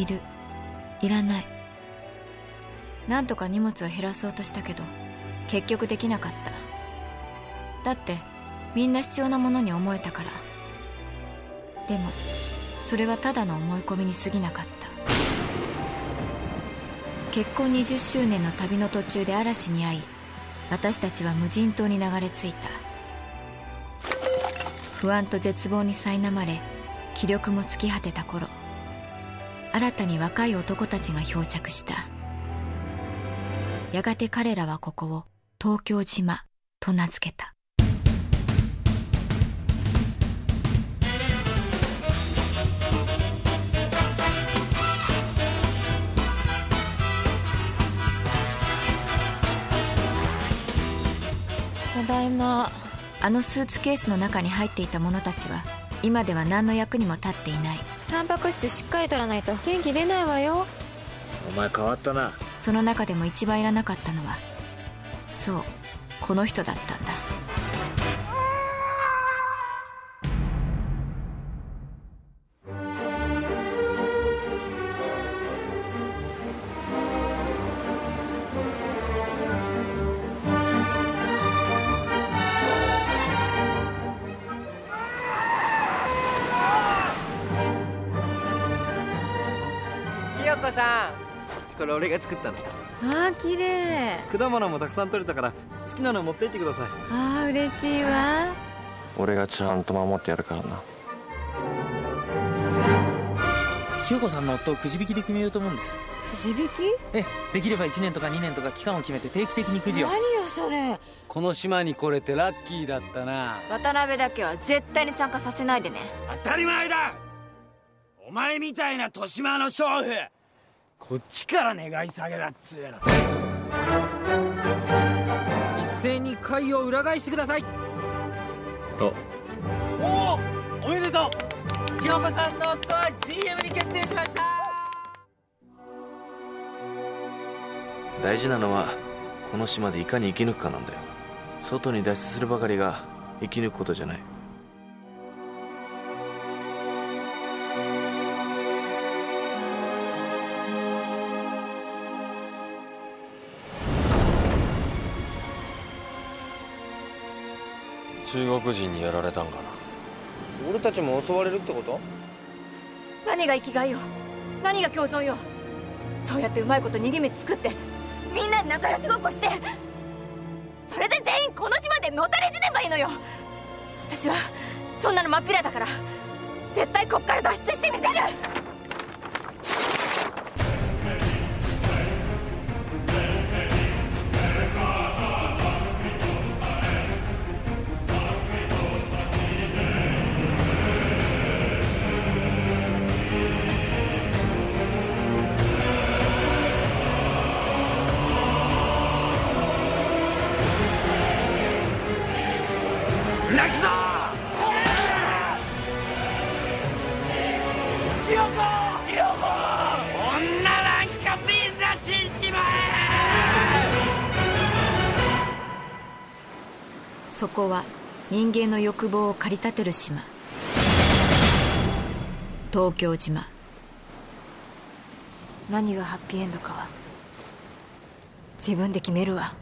いる。いらない。なんとか荷物を減らそうとしたけど結局できなかった。だってみんな必要なものに思えたから。でもそれはただの思い込みに過ぎなかった。結婚20周年の旅の途中で嵐に遭い私たちは無人島に流れ着いた。不安と絶望に苛まれ気力も尽き果てた頃。新たに若い男たちが漂着した。やがて彼らはここを東京島と名付けた。ただいま。あのスーツケースの中に入っていた者たちは今では何の役にも立っていないタンパク質しっかり取らないと元気出ないわよ。お前変わったな。その中でも一番いらなかったのはそうこの人だったんだひよこさん。これ俺が作ったの。あー綺麗。果物もたくさん取れたから好きなの持って行ってください。あー嬉しいわ。俺がちゃんと守ってやるからな。ひよこさんの夫をくじ引きで決めようと思うんです。くじ引き？ええできれば1年とか2年とか期間を決めて定期的にくじを。何よそれ。この島に来れてラッキーだったな。渡辺だけは絶対に参加させないでね。当たり前だ。お前みたいな豊島の娼婦こっちから願い下げだっつうの一斉に会を裏返してください。おおおおめでとう。ひよこさんの夫は GM に決定しました。大事なのはこの島でいかに生き抜くかなんだよ。外に脱出するばかりが生き抜くことじゃない中国人にやられたんかな。俺たちも襲われるってこと？何が生きがいよ何が共存よそうやってうまいこと逃げ道作ってみんなで仲良しごっこしてそれで全員この島でのたれ死ねばいいのよ！私はそんなの真っ平だから絶対こっから脱出してみせるそこは人間の欲望を駆り立てる島。東京島。何がハッピーエンドかは自分で決めるわ。